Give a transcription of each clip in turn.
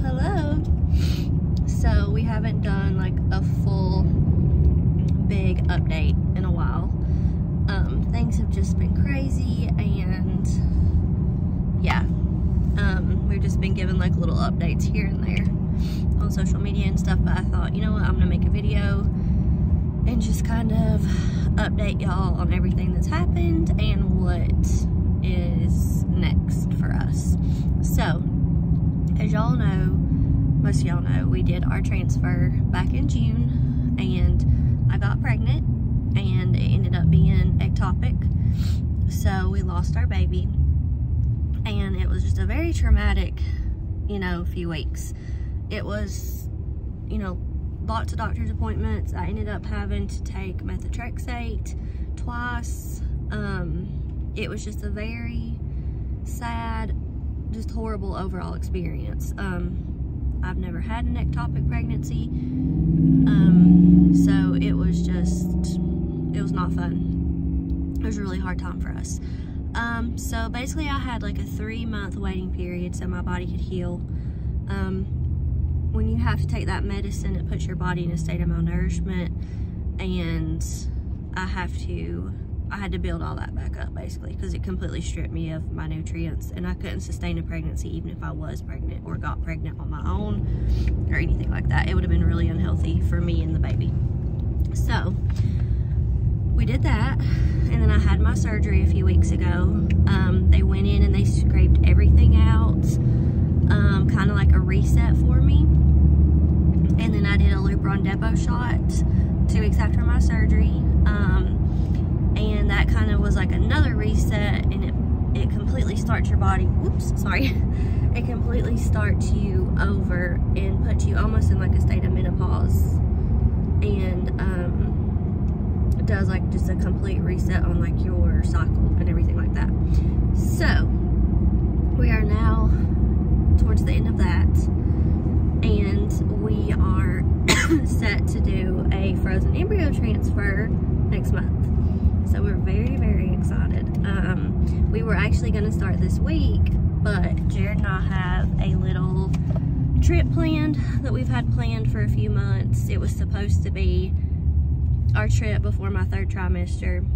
Hello. So we haven't done like a full big update in a while. Um, things have just been crazy and yeah, um, we've just been given like little updates here and there on social media and stuff, but I thought, you know what, I'm gonna make a video and just kind of update y'all on everything that's happened and what is next for us. So, y'all know, most of y'all know, we did our transfer back in June and I got pregnant and it ended up being ectopic. So we lost our baby and it was just a very traumatic, you know, few weeks. It was, you know, lots of doctor's appointments. I ended up having to take methotrexate twice. Um, it was just a very sad, just horrible overall experience. Um, I've never had an ectopic pregnancy. Um, so it was just, it was not fun. It was a really hard time for us. Um, so basically I had like a three month waiting period so my body could heal. Um, when you have to take that medicine, it puts your body in a state of malnourishment and I have to, I had to build all that back up basically because it completely stripped me of my nutrients and I couldn't sustain a pregnancy even if I was pregnant or got pregnant on my own or anything like that. It would have been really unhealthy for me and the baby. So, we did that and then I had my surgery a few weeks ago. Um, they went in and they scraped everything out, um, kind of like a reset for me. And then I did a Lupron Depot shot two weeks after my surgery. Um, and that kind of was like another reset and it, it completely starts your body, whoops, sorry. It completely starts you over and puts you almost in like a state of menopause. And, um, does like just a complete reset on like your cycle and everything like that. So we are now towards the end of that and we are set to do a frozen embryo transfer next month. So we're very, very excited. Um, we were actually going to start this week, but Jared and I have a little trip planned that we've had planned for a few months. It was supposed to be our trip before my third trimester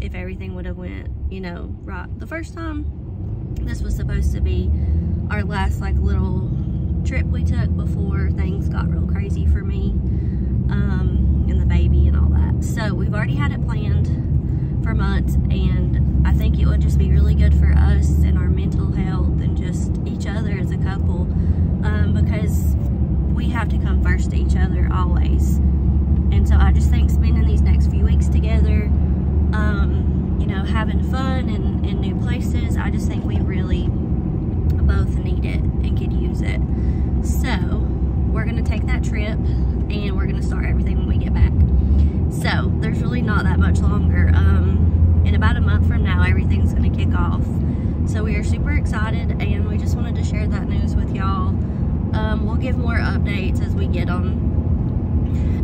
if everything would have went, you know, right the first time. This was supposed to be our last like little trip we took before things got real crazy for me um, and the baby and all that. So we've already had it planned for months and I think it would just be really good for us and our mental health and just each other as a couple um, because we have to come first to each other always. And so I just think spending these next few weeks together, um, you know, having fun and in new places, I just think we really both need it and could use it. So we're to take that trip and we're to start everything when we get back. So there's really not that much longer. Um, in about a month from now, everything's going to kick off. So we are super excited and we just wanted to share that news with y'all. Um, we'll give more updates as we get on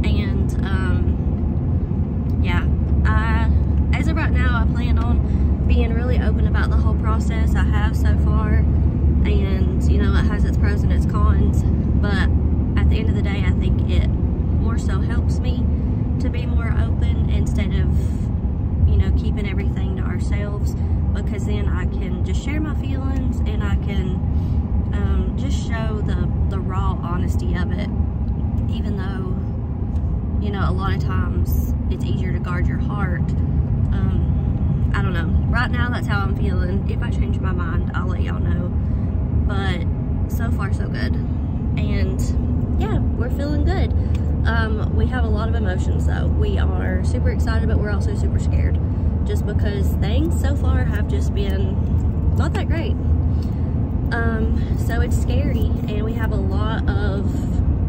and um, yeah, I, as of right now, I plan on being really open about the whole process. I have so far, and you know, it has its pros and its cons, but at the end of the day, I think it more so helps me to be more open instead of, you know, keeping everything to ourselves because then I can just share my feelings and I can um, just show the, the raw honesty of it even though you know, a lot of times it's easier to guard your heart. Um, I don't know. Right now, that's how I'm feeling. If I change my mind, I'll let y'all know. But so far, so good. And yeah, we're feeling good. Um, we have a lot of emotions though. We are super excited, but we're also super scared. Just because things so far have just been not that great. Um, so it's scary and we have a lot of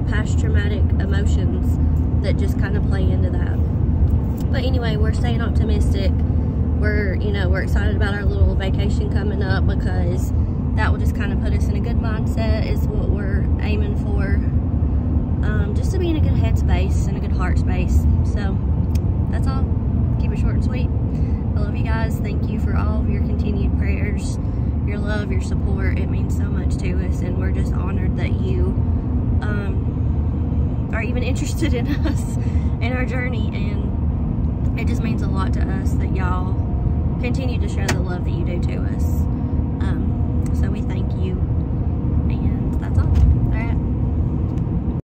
past traumatic emotions that just kind of play into that. But anyway, we're staying optimistic. We're, you know, we're excited about our little vacation coming up because that will just kind of put us in a good mindset is what we're aiming for. Um, just to be in a good headspace and a good heart space. So that's all. Keep it short and sweet. I love you guys. Thank you for all of your continued prayers, your love, your support. It means so much to us and we're just honored that you um, are even interested in us and our journey. And it just means a lot to us that y'all continue to show the love that you do to us. Um, so we thank you. And that's all.